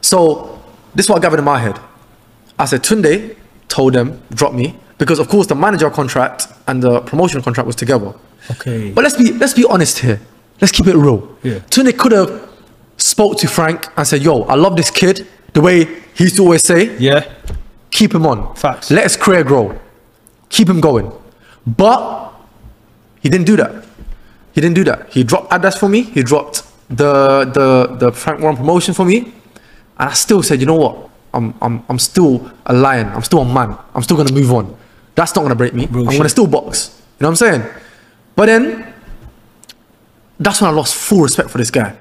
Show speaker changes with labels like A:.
A: So this is what I gathered in my head. I said Tunde told them drop me because of course the manager contract and the promotion contract was together.
B: Okay.
A: But let's be let's be honest here. Let's keep it real.
B: Yeah.
A: Tunde could have spoke to Frank and said, "Yo, I love this kid. The way he used to always say,
B: yeah.
A: keep him on.
B: Facts.
A: Let his career grow. Keep him going." But he didn't do that. He didn't do that. He dropped Adas for me. He dropped the the the Frank Warren promotion for me, and I still said, you know what? I'm I'm I'm still a lion. I'm still a man. I'm still gonna move on. That's not gonna break me. I'm
B: shit.
A: gonna still box. You know what I'm saying? But then that's when I lost full respect for this guy.